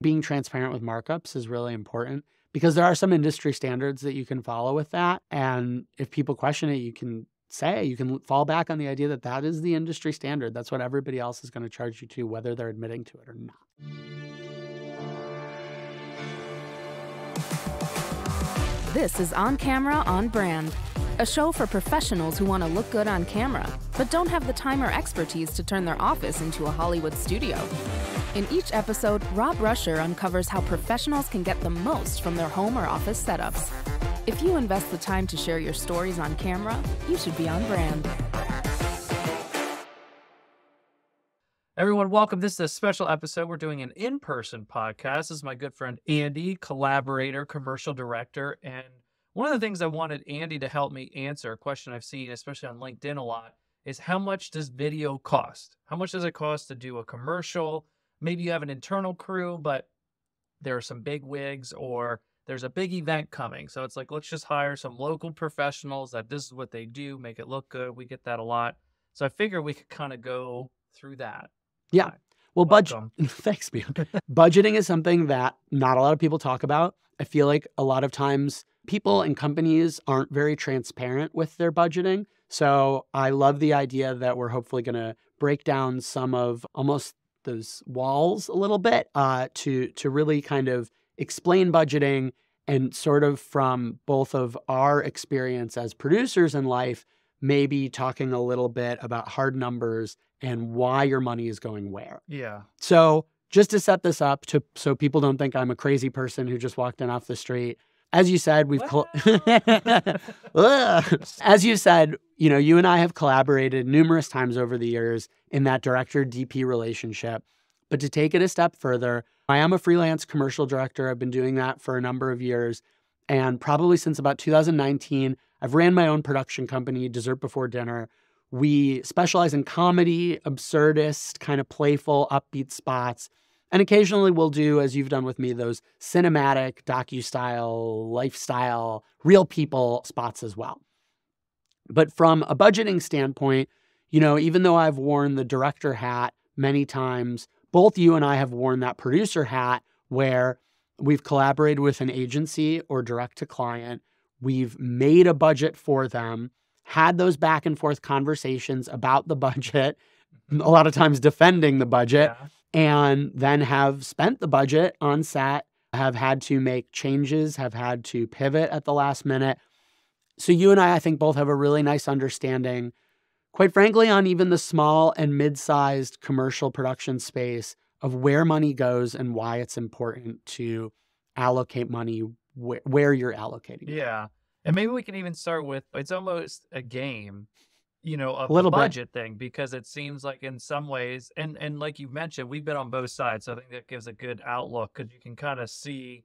being transparent with markups is really important because there are some industry standards that you can follow with that. And if people question it, you can say, you can fall back on the idea that that is the industry standard. That's what everybody else is going to charge you to, whether they're admitting to it or not. This is On Camera, On Brand, a show for professionals who want to look good on camera, but don't have the time or expertise to turn their office into a Hollywood studio. In each episode, Rob Ruscher uncovers how professionals can get the most from their home or office setups. If you invest the time to share your stories on camera, you should be on brand. Everyone, welcome. This is a special episode. We're doing an in person podcast. This is my good friend Andy, collaborator, commercial director. And one of the things I wanted Andy to help me answer, a question I've seen, especially on LinkedIn a lot, is how much does video cost? How much does it cost to do a commercial? Maybe you have an internal crew, but there are some big wigs or there's a big event coming. So it's like, let's just hire some local professionals that this is what they do, make it look good. We get that a lot. So I figure we could kind of go through that. Yeah. Well, budget. Thanks, man. Budgeting is something that not a lot of people talk about. I feel like a lot of times people and companies aren't very transparent with their budgeting. So I love the idea that we're hopefully going to break down some of almost those walls a little bit uh, to to really kind of explain budgeting and sort of from both of our experience as producers in life, maybe talking a little bit about hard numbers and why your money is going where. Yeah. So, just to set this up to so people don't think I'm a crazy person who just walked in off the street. As you said, we've col- As you said, you know, you and I have collaborated numerous times over the years in that director DP relationship. But to take it a step further, I am a freelance commercial director. I've been doing that for a number of years. And probably since about 2019, I've ran my own production company, Dessert Before Dinner, we specialize in comedy, absurdist, kind of playful, upbeat spots. And occasionally we'll do, as you've done with me, those cinematic, docu style, lifestyle, real people spots as well. But from a budgeting standpoint, you know, even though I've worn the director hat many times, both you and I have worn that producer hat where we've collaborated with an agency or direct to client. We've made a budget for them had those back and forth conversations about the budget, a lot of times defending the budget, yeah. And then have spent the budget on set, have had to make changes, have had to pivot at the last minute. So you and I, I think, both have a really nice understanding, quite frankly, on even the small and mid sized commercial production space of where money goes and why it's important to allocate money wh- where you're allocating. Yeah. And maybe we can even start with it's almost a game, you know, a little budget bit. thing because it seems like in some ways, and and like you mentioned, we've been on both sides, so I think that gives a good outlook because you can kind of see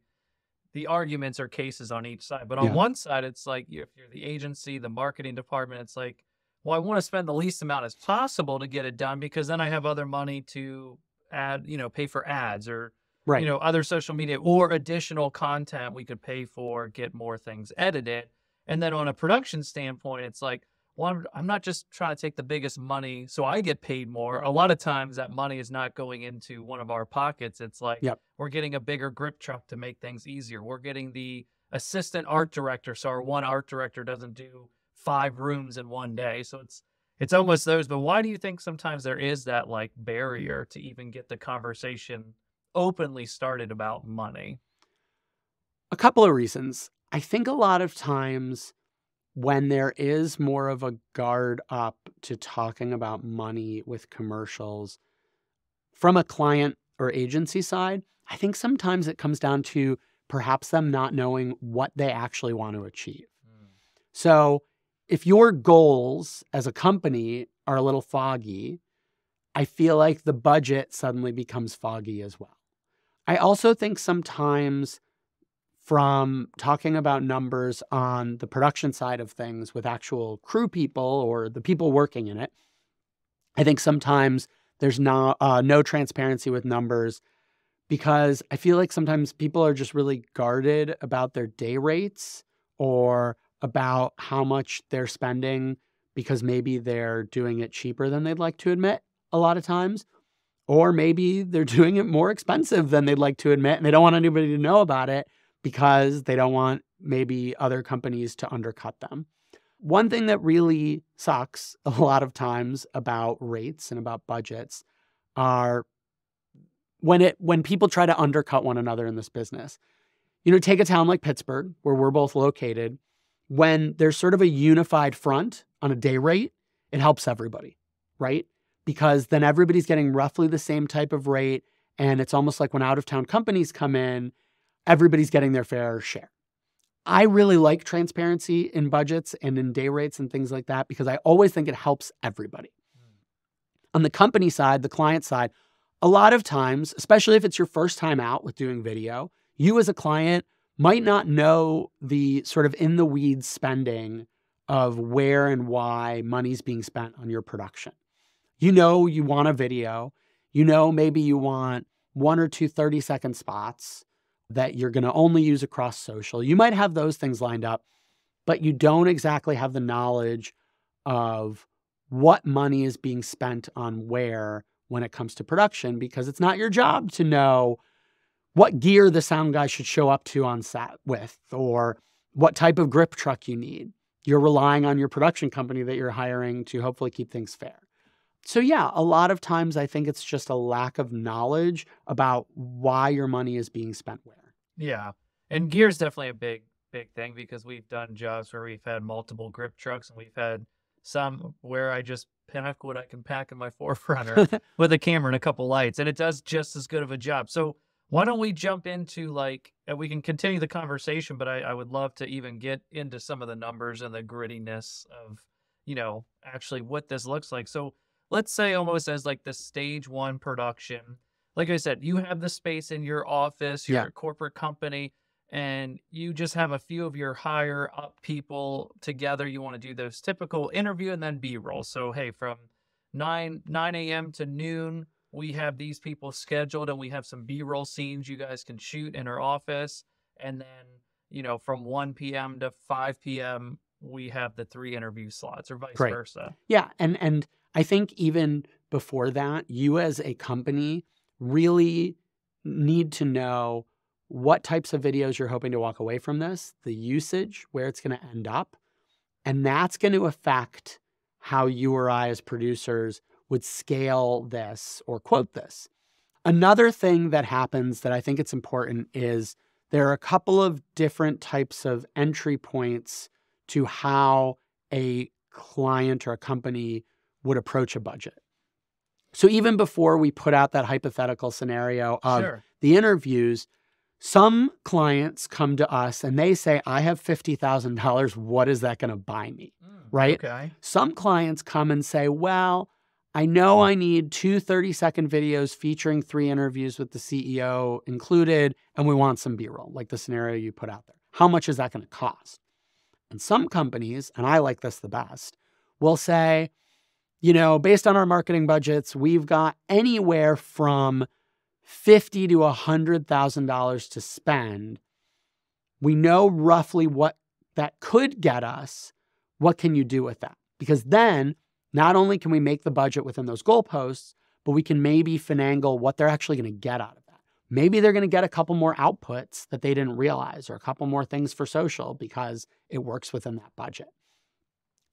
the arguments or cases on each side. But on yeah. one side, it's like if you're the agency, the marketing department, it's like, well, I want to spend the least amount as possible to get it done because then I have other money to add, you know, pay for ads or right. you know, other social media or additional content we could pay for, get more things edited. And then on a production standpoint, it's like, well, I'm, not just trying to take the biggest money so I get paid more. A lot of times that money is not going into one of our pockets. It's like yep. we're getting a bigger grip truck to make things easier. We're getting the assistant art director so our one art director doesn't do five rooms in one day. So it's it's almost those. But why do you think sometimes there is that like barrier to even get the conversation openly started about money? A couple of reasons. I think a lot of times when there is more of a guard up to talking about money with commercials from a client or agency side, I think sometimes it comes down to perhaps them not knowing what they actually want to achieve. Mm. So, if your goals as a company are a little foggy, I feel like the budget suddenly becomes foggy as well. I also think sometimes from talking about numbers on the production side of things with actual crew people or the people working in it, I think sometimes there's no, uh, no transparency with numbers because I feel like sometimes people are just really guarded about their day rates or about how much they're spending because maybe they're doing it cheaper than they'd like to admit a lot of times Or maybe they're doing it more expensive than they'd like to admit and they don't want anybody to know about it because they don't want maybe other companies to undercut them. One thing that really sucks a lot of times about rates and about budgets are when it when people try to undercut one another in this business. You know, take a town like Pittsburgh, where we're both located, when there's sort of a unified front on a day rate, it helps everybody, right? Because then everybody's getting roughly the same type of rate. And it's almost like when out of town companies come in, everybody's getting their fair share. I really like transparency in budgets and in day rates and things like that because I always think it helps everybody. Mm. On the company side, the client side, a lot of times, especially if it's your first time out with doing video, you as a client might not know the sort of in the weeds spending of where and why money's being spent on your production. You know, you want a video, you know, maybe you want one or two 30 second spots that you're going to only use across social. You might have those things lined up, but you don't exactly have the knowledge of what money is being spent on where when it comes to production because it's not your job to know what gear the sound guy should show up to on set with or what type of grip truck you need. You're relying on your production company that you're hiring to hopefully keep things fair. So, yeah, a lot of times I think it's just a lack of knowledge about why your money is being spent where. Yeah. And gear is definitely a big, big thing because we've done jobs where we've had multiple grip trucks and we've had some where I just pack what I can pack in my 4Runner with a camera and a couple lights, and it does just as good of a job. So why don't we jump into like, and we can continue the conversation, but I, I would love to even get into some of the numbers and the grittiness of, you know, actually what this looks like. So let's say almost as like the stage one production. Like I said, you have the space in your office, your yeah. corporate company and you just have a few of your higher up people together. You want to do those typical interview and then B roll. So, hey, from 9 9 a.m. to noon, we have these people scheduled and we have some B roll scenes you guys can shoot in our office. And then, you know, from 1 p.m. to 5 p.m., we have the three interview slots or vice Great. versa. Yeah. And and I think even before that, you as a company really need to know what types of videos you're hoping to walk away from this, the usage, where it's going to end up. And that's going to affect how you or I, as producers, would scale this or quote this. Another thing that happens that I think it's important is there are a couple of different types of entry points to how a client or a company would approach a budget. So even before we put out that hypothetical scenario of sure. the interviews, some clients come to us and they say, I have $50,000. What is that going to buy me? Mm, right? Okay. Some clients come and say, Well, I know I need two 30 second videos featuring three interviews with the CEO included, and we want some B roll, like the scenario you put out there. How much is that going to cost? And some companies, and I like this the best, will say, you know, based on our marketing budgets, we've got anywhere from fifty to a hundred thousand dollars to spend, we know roughly what that could get us. What can you do with that? Because then not only can we make the budget within those goalposts, but we can maybe finagle what they're actually going to get out of that. Maybe they're going to get a couple more outputs that they didn't realize, or a couple more things for social because it works within that budget.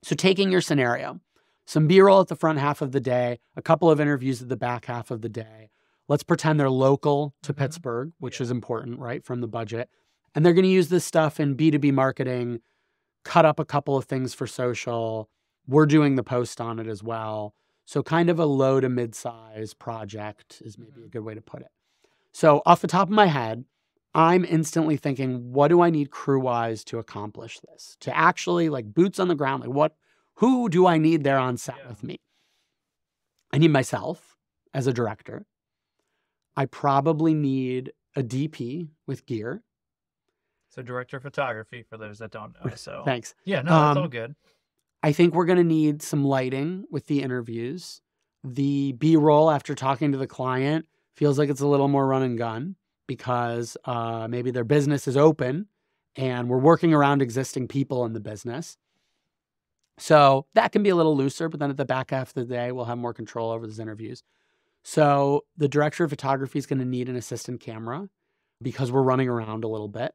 So, taking your scenario, some B roll at the front half of the day, a couple of interviews at the back half of the day, Let's pretend they're local to mm-hmm. Pittsburgh, which yeah. is important, right, from the budget. And they're going to use this stuff in B2B marketing, cut up a couple of things for social. We're doing the post on it as well. So, kind of a low to mid size project is maybe mm-hmm. a good way to put it. So, off the top of my head, I'm instantly thinking, what do I need crew wise to accomplish this? To actually like boots on the ground, like what, who do I need there on set yeah. with me? I need myself as a director. I probably need a DP with gear. So director of photography for those that don't know. So thanks. Yeah, no, that's um, all good. I think we're going to need some lighting with the interviews. The B roll after talking to the client feels like it's a little more run and gun because uh, maybe their business is open and we're working around existing people in the business. So that can be a little looser, but then at the back half of the day, we'll have more control over those interviews. So the director of photography is going to need an assistant camera because we're running around a little bit.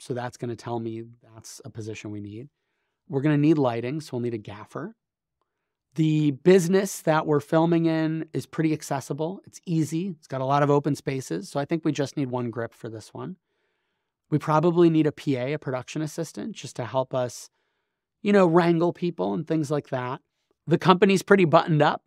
So that's going to tell me that's a position we need. We're going to need lighting, so we'll need a gaffer. The business that we're filming in is pretty accessible. It's easy. It's got a lot of open spaces. So I think we just need one grip for this one. We probably need a PA, a production assistant, just to help us, you know, wrangle people and things like that. The company's pretty buttoned up,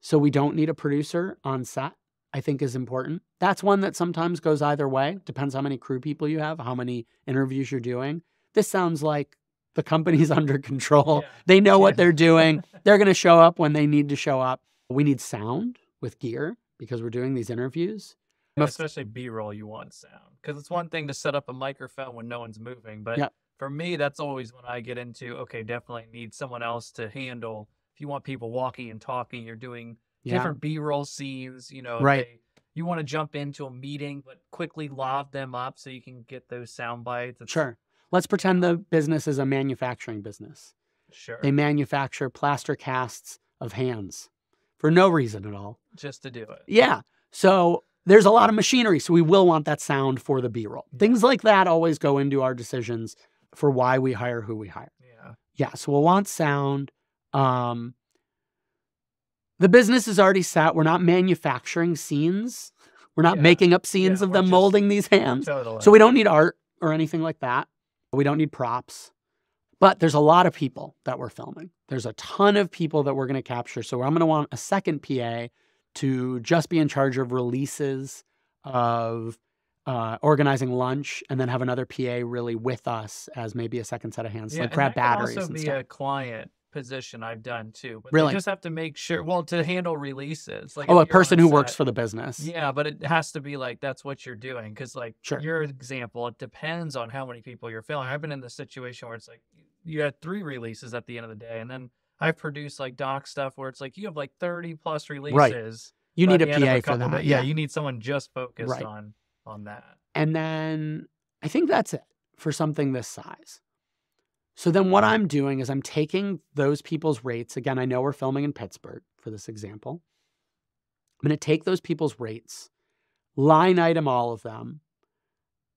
so we don't need a producer on set, I think is important. That's one that sometimes goes either way. Depends how many crew people you have, how many interviews you're doing. This sounds like the company's under control. Yeah. They know what they're doing. they're going to show up when they need to show up. We need sound with gear because we're doing these interviews. Especially B roll, you want sound because it's one thing to set up a microphone when no one's moving, but yep. For me, that's always when I get into okay, definitely need someone else to handle. If you want people walking and talking, you're doing yeah. different B roll scenes. You know, right? They, you want to jump into a meeting, but quickly lav them up so you can get those sound bites. It's, sure. Let's pretend the business is a manufacturing business. Sure. They manufacture plaster casts of hands for no reason at all. Just to do it. Yeah. So there's a lot of machinery, so we will want that sound for the B roll. Things like that always go into our decisions for why we hire who we hire. Yeah. Yeah. So we'll want sound. Um, the business is already set. We're not manufacturing scenes. We're not yeah. making up scenes yeah, of them just, molding these hands. Totally. So we don't need art or anything like that. We don't need props. But there's a lot of people that we're filming. There's a ton of people that we're going to capture. So I'm going to want a second PA to just be in charge of releases of uh, organizing lunch and then have another PA really with us as maybe a second set of hands, yeah, like grab batteries. Also be a client position I've done too. But really? just have to make sure well to handle releases. Like oh, a person who set, works for the business. Yeah, but it has to be like that's what you're doing. Cause like sure. your example, it depends on how many people you're filming. I've been in the situation where it's like you had three releases at the end of the day and then I've produced like doc stuff where it's like you have like 30 plus releases. Right. You need a PA a for that. yeah, you need someone just focused right. on on that. And then I think that's it for something this size. So then what I'm doing is I'm taking those people's rates. Again, I know we're filming in Pittsburgh for this example. I'm going to take those people's rates, line item all of them.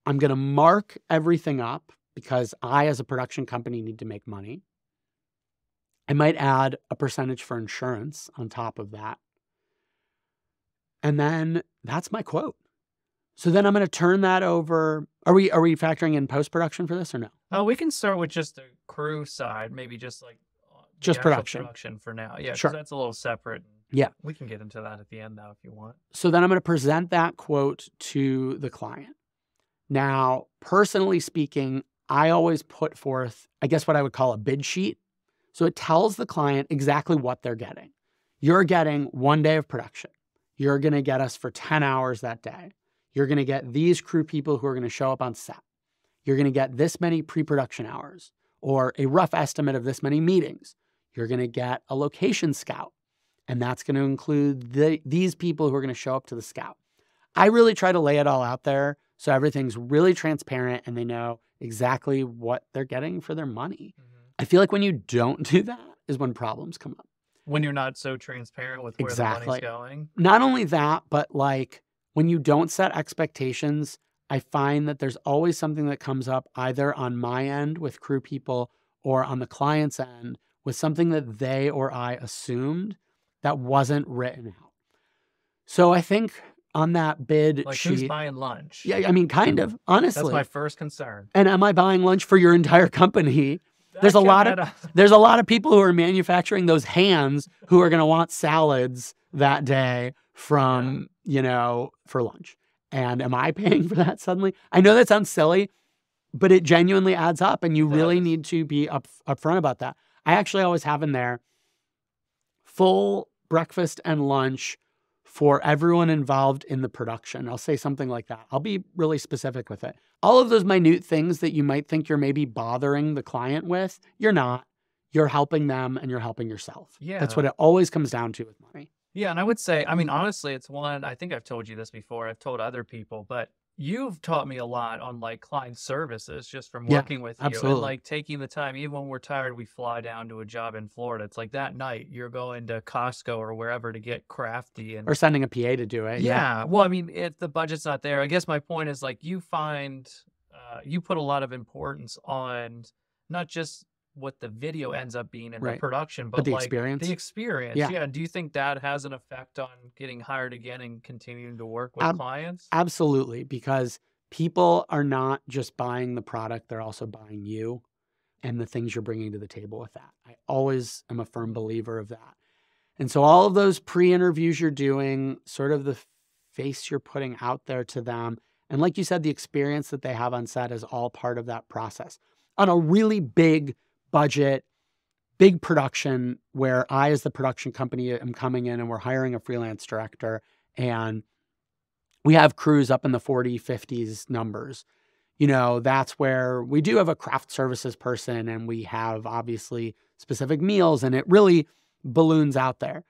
I'm going to mark everything up because I, as a production company, need to make money. I might add a percentage for insurance on top of that. And then that's my quote. So then I'm going to turn that over. Are we are we factoring in post production for this or no? Oh, we can start with just the crew side, maybe just like uh, just production. production for now. Yeah, sure. That's a little separate. Yeah, we can get into that at the end though if you want. So then I'm going to present that quote to the client. Now, personally speaking, I always put forth, I guess, what I would call a bid sheet. So it tells the client exactly what they're getting. You're getting one day of production. You're going to get us for 10 hours that day. You're going to get these crew people who are going to show up on set. You're going to get this many pre production hours or a rough estimate of this many meetings. You're going to get a location scout, and that's going to include the, these people who are going to show up to the scout. I really try to lay it all out there so everything's really transparent and they know exactly what they're getting for their money. Mm-hmm. I feel like when you don't do that is when problems come up when you're not so transparent with where exactly. the money's going. Not only that, but like when you don't set expectations, I find that there's always something that comes up either on my end with crew people or on the client's end with something that they or I assumed that wasn't written out. So I think on that bid like sheet, who's buying lunch? Yeah, I mean, kind of honestly. That's my first concern. And am I buying lunch for your entire company? There's a lot of there's a lot of people who are manufacturing those hands who are going to want salads that day from yeah. you know for lunch. And am I paying for that suddenly? I know that sounds silly, but it genuinely adds up, and you really need to be up upfront about that. I actually always have in there full breakfast and lunch for everyone involved in the production. I'll say something like that. I'll be really specific with it. All of those minute things that you might think you're maybe bothering the client with, you're not. You're helping them and you're helping yourself. Yeah. That's what it always comes down to with money. Yeah. And I would say, I mean, honestly, it's one, I think I've told you this before, I've told other people, but you've taught me a lot on like client services just from Yeah, working with you absolutely. and like taking the time even when we're tired we fly down to a job in florida it's like that night you're going to costco or wherever to get crafty and Or sending a PA to do it. yeah. Well, I mean, if the budget's not there, I guess my point is like you find uh, you put a lot of importance on not just what the video ends up being in the production, but, But the like experience. the experience. Yeah. Yeah. Do you think that has an effect on getting hired again and continuing to work with Ab- clients? Absolutely, because people are not just buying the product, they're also buying you and the things you're bringing to the table with that. I always am a firm believer of that. And so, all of those pre interviews you're doing, sort of the face you're putting out there to them, and like you said, the experience that they have on set is all part of that process. On a really big budget, big production where I, as the production company, am coming in and we're hiring a freelance director and we have crews up in the 40, 50s numbers. You know, that's where we do have a craft services person and we have obviously specific meals and it really balloons out there.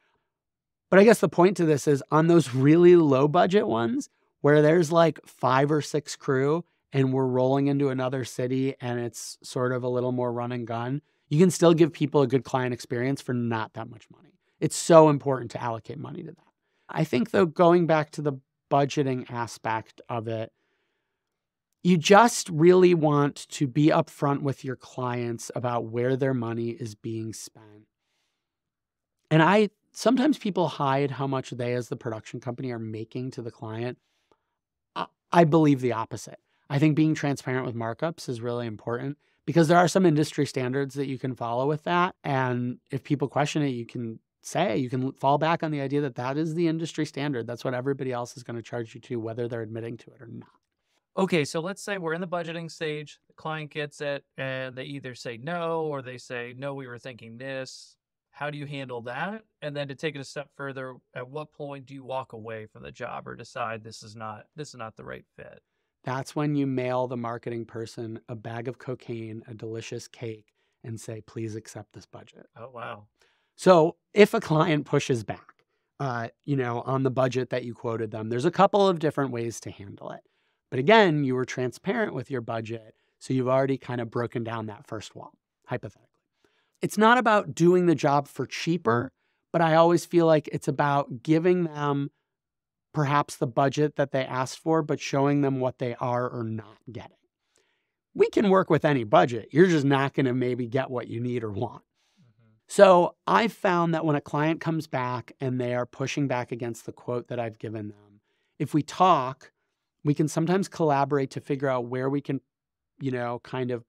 But I guess the point to this is on those really low budget ones where there's like five or six crew and we're rolling into another city and it's sort of a little more run and gun, you can still give people a good client experience for not that much money. It's so important to allocate money to that. I think, though, going back to the budgeting aspect of it, you just really want to be upfront with your clients about where their money is being spent. And I sometimes people hide how much they, as the production company, are making to the client. I, I believe the opposite. I think being transparent with markups is really important because there are some industry standards that you can follow with that. And if people question it, you can say, you can fall back on the idea that that is the industry standard. That's what everybody else is going to charge you to, whether they're admitting to it or not. Okay, so let's say we're in the budgeting stage, the client gets it, and they either say no or they say, no, we were thinking this. How do you handle that? And then to take it a step further, at what point do you walk away from the job or decide this is not this is not the right fit? That's when you mail the marketing person a bag of cocaine, a delicious cake, and say, please accept this budget. Oh wow. So if a client pushes back, uh, you know, on the budget that you quoted them, there's a couple of different ways to handle it. But again, you were transparent with your budget. So you've already kind of broken down that first wall, hypothetically. It's not about doing the job for cheaper, but I always feel like it's about giving them perhaps the budget that they asked for, but showing them what they are or not getting. We can work with any budget. You're just not going to maybe get what you need or want. Mm-hmm. So I've found that when a client comes back and they are pushing back against the quote that I've given them, if we talk, we can sometimes collaborate to figure out where we can, you know, kind of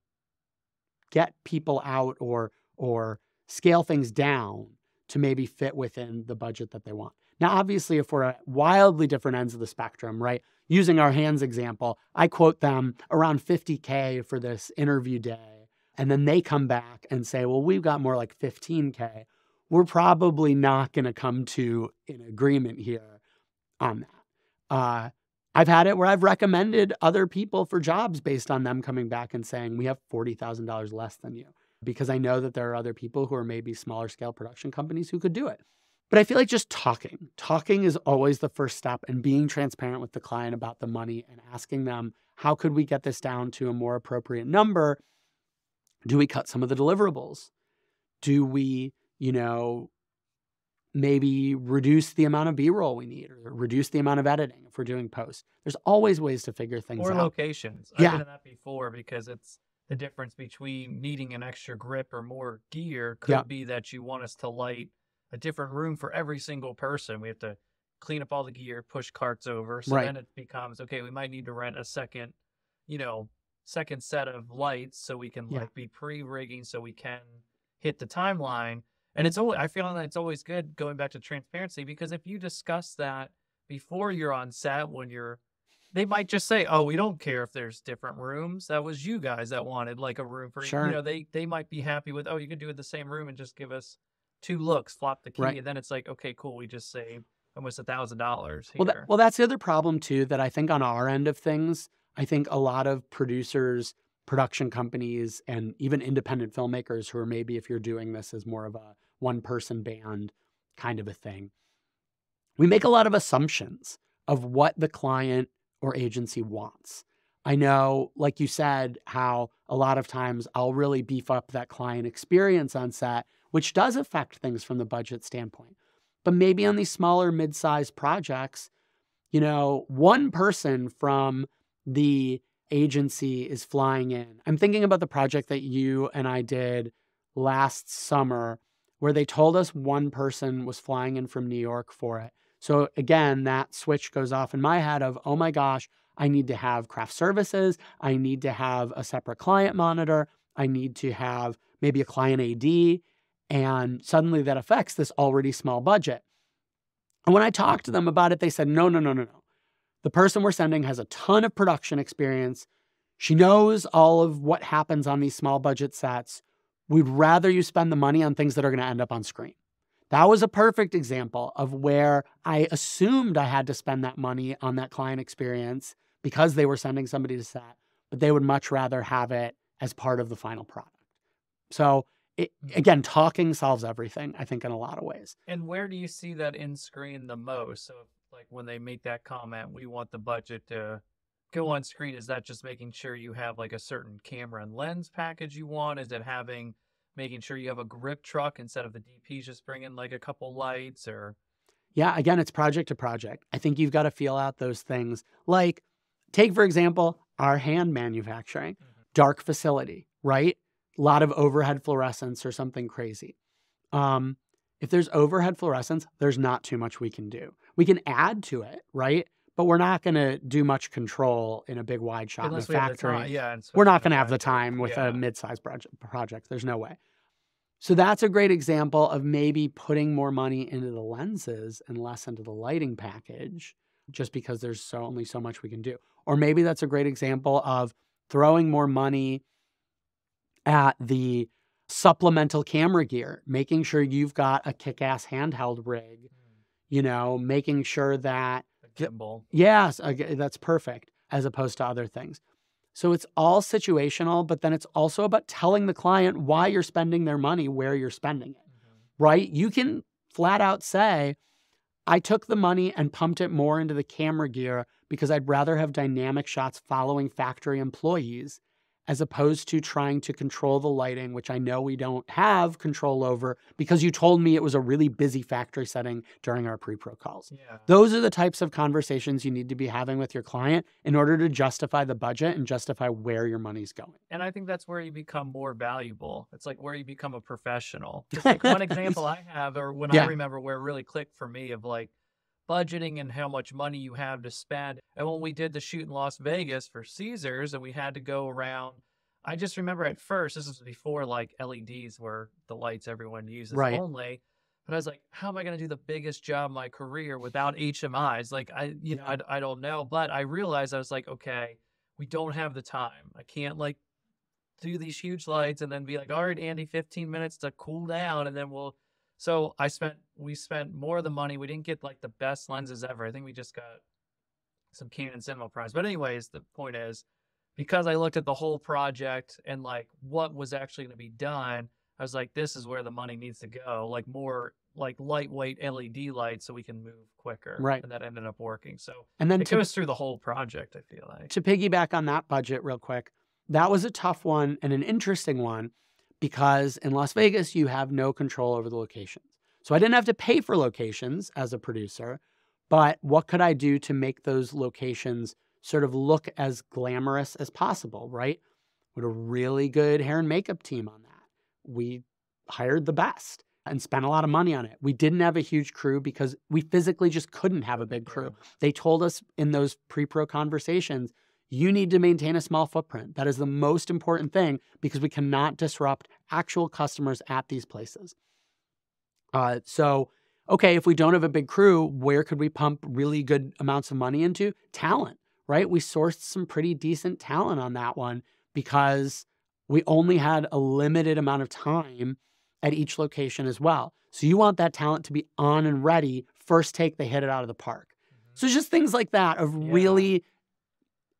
get people out or or scale things down to maybe fit within the budget that they want. Now, obviously, if we're at wildly different ends of the spectrum, right? Using our hands example, I quote them around 50K for this interview day. And then they come back and say, well, we've got more like 15K. We're probably not going to come to an agreement here on that. Uh, I've had it where I've recommended other people for jobs based on them coming back and saying, we have $40,000 less than you, because I know that there are other people who are maybe smaller scale production companies who could do it. But I feel like just talking, talking is always the first step and being transparent with the client about the money and asking them, how could we get this down to a more appropriate number? Do we cut some of the deliverables? Do we, you know, maybe reduce the amount of B-roll we need or reduce the amount of editing if we're doing post? There's always ways to figure things Or out. locations. Yeah. I've been in that before because it's the difference between needing an extra grip or more gear could Yeah. be that you want us to light a different room for every single person. We have to clean up all the gear, push carts over. So Right. then it becomes okay, we might need to rent a second, you know, second set of lights so we can Yeah. like be pre-rigging so we can hit the timeline. And it's always I feel like it's always good going back to transparency because if you discuss that before you're on set when you're they might just say, "Oh, we don't care if there's different rooms. That was you guys that wanted like a room for Sure. you know." They they might be happy with, "Oh, you can do it the same room and just give us two looks, flop the key." Right. And then it's like, "Okay, cool. We just saved almost a thousand dollars Well, here." that, well, that's the other problem too. That I think on our end of things, I think a lot of producers, production companies, and even independent filmmakers who are maybe if you're doing this as more of a one-person band kind of a thing, we make a lot of assumptions of what the client or agency wants. I know, like you said, how a lot of times I'll really beef up that client experience on set, which does affect things from the budget standpoint. But maybe on these smaller mid sized projects, you know, one person from the agency is flying in. I'm thinking about the project that you and I did last summer where they told us one person was flying in from New York for it. So again, that switch goes off in my head of, oh my gosh, I need to have craft services. I need to have a separate client monitor. I need to have maybe a client AD. And suddenly that affects this already small budget. And when I talked to them about it, they said, no, no, no, no, no. The person we're sending has a ton of production experience. She knows all of what happens on these small budget sets. We'd rather you spend the money on things that are going to end up on screen. That was a perfect example of where I assumed I had to spend that money on that client experience because they were sending somebody to set, but they would much rather have it as part of the final product. So, it, mm-hmm. again, talking solves everything, I think, in a lot of ways. And where do you see that in screen the most? So, like when they make that comment, we want the budget to go on screen, is that just making sure you have like a certain camera and lens package you want? Is it having making sure you have a grip truck instead of the DPs just bringing like a couple lights or? Yeah, again, it's project to project. I think you've got to feel out those things. Like, take for example, our hand manufacturing, mm-hmm. dark facility, right? A lot of overhead fluorescence or something crazy. Um, if there's overhead fluorescence, there's not too much we can do. We can add to it, right? but we're not going to do much control in a big wide shot Unless in a factory. Yeah, we're not going to have the time with yeah. a mid-sized project, project. There's no way. So that's a great example of maybe putting more money into the lenses and less into the lighting package, just because there's so only so much we can do. Or maybe that's a great example of throwing more money at the supplemental camera gear, making sure you've got a kick-ass handheld rig, mm. you know, making sure that gimbal. Yes, that's perfect as opposed to other things. So it's all situational, but then it's also about telling the client why you're spending their money where you're spending it, mm-hmm. right? You can flat out say, I took the money and pumped it more into the camera gear because I'd rather have dynamic shots following factory employees as opposed to trying to control the lighting, which I know we don't have control over because you told me it was a really busy factory setting during our pre pro calls. Yeah. Those are the types of conversations you need to be having with your client in order to justify the budget and justify where your money's going. And I think that's where you become more valuable. It's like where you become a professional. Just like one example I have, or when yeah. I remember where it really clicked for me of like, budgeting and how much money you have to spend. And when we did the shoot in Las Vegas for Caesars and we had to go around, I just remember at first, this was before like LEDs were the lights everyone uses right. only. But I was like, how am I going to do the biggest job of my career without HMIs? Like, I, you know, I, I don't know. But I realized I was like, okay, we don't have the time. I can't like do these huge lights and then be like, all right, Andy, 15 minutes to cool down and then we'll so I spent we spent more of the money. We didn't get like the best lenses ever. I think we just got some Canon Cinema Primes. But anyways, the point is because I looked at the whole project and like what was actually going to be done, I was like, this is where the money needs to go. Like more like lightweight LED lights so we can move quicker. Right. And that ended up working. So and then it to, goes through the whole project, I feel like. To piggyback on that budget real quick, that was a tough one and an interesting one because in Las Vegas, you have no control over the locations. So I didn't have to pay for locations as a producer, but what could I do to make those locations sort of look as glamorous as possible, right? With a really good hair and makeup team on that. We hired the best and spent a lot of money on it. We didn't have a huge crew because we physically just couldn't have a big crew. They told us in those pre pro conversations you need to maintain a small footprint. That is the most important thing because we cannot disrupt actual customers at these places. Uh, so, okay, if we don't have a big crew, where could we pump really good amounts of money into? Talent, right? We sourced some pretty decent talent on that one because we only had a limited amount of time at each location as well. So you want that talent to be on and ready. First take, they hit it out of the park. Mm-hmm. So just things like that of yeah. really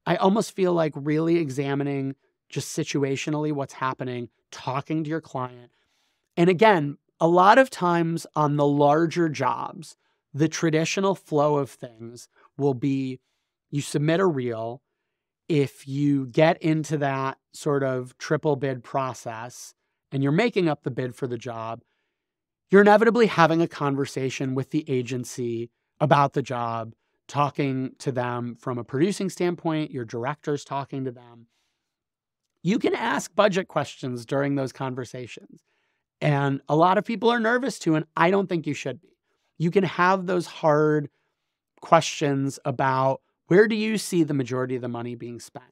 I almost feel like really examining just situationally what's happening, talking to your client. And again, a lot of times on the larger jobs, the traditional flow of things will be you submit a reel. If you get into that sort of triple bid process and you're making up the bid for the job, you're inevitably having a conversation with the agency about the job, talking to them from a producing standpoint, your director's talking to them. You can ask budget questions during those conversations. And a lot of people are nervous to, and I don't think you should be. You can have those hard questions about where do you see the majority of the money being spent?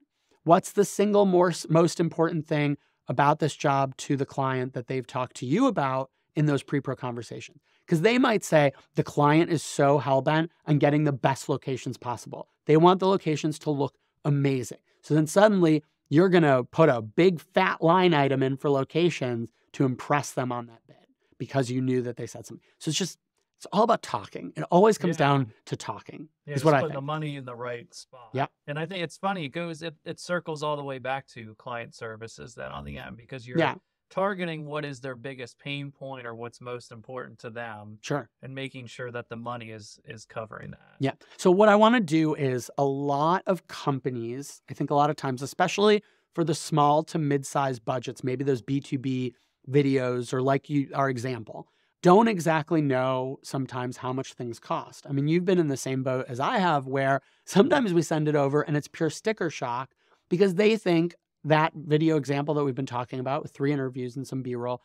What's the single most, most important thing about this job to the client that they've talked to you about in those pre pro conversations? Because they might say the client is so hell bent on getting the best locations possible. They want the locations to look amazing. So then suddenly you're going to put a big fat line item in for locations to impress them on that bid because you knew that they said something. So it's just it's all about talking. It always comes yeah. down to talking. Yeah, is what I think. the money in the right spot. Yeah. And I think it's funny. It goes. It, it circles all the way back to client services then on the end because you're yeah. Targeting what is their biggest pain point or what's most important to them. Sure. And making sure that the money is is covering that. Yeah. So what I want to do is a lot of companies. I think a lot of times, especially for the small to mid-sized budgets, maybe those B two B videos or like you our example don't exactly know sometimes how much things cost. I mean, you've been in the same boat as I have, where sometimes we send it over and it's pure sticker shock because they think that video example that we've been talking about with three interviews and some B roll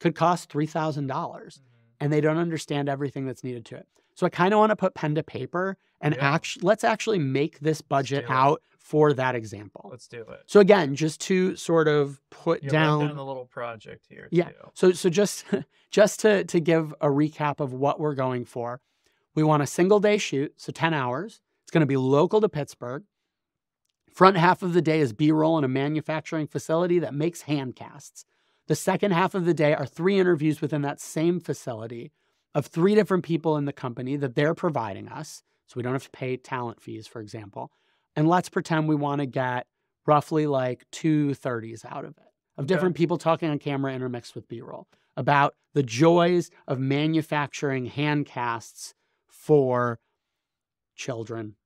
could cost $3,000 mm-hmm. and they don't understand everything that's needed to it. So I kind of want to put pen to paper and yeah. actually let's actually make this budget out for that example. Let's do it. So again, just to sort of put yeah, down, down the little project here. Yeah. Too. So so just just to to give a recap of what we're going for, we want a single day shoot, so 10 hours. It's going to be local to Pittsburgh. Front half of the day is B-roll in a manufacturing facility that makes hand casts. The second half of the day are three interviews within that same facility of three different people in the company that they're providing us. So we don't have to pay talent fees, for example. And let's pretend we want to get roughly like two 30s out of it of different people talking on camera intermixed with B-roll about the joys of manufacturing hand casts for children.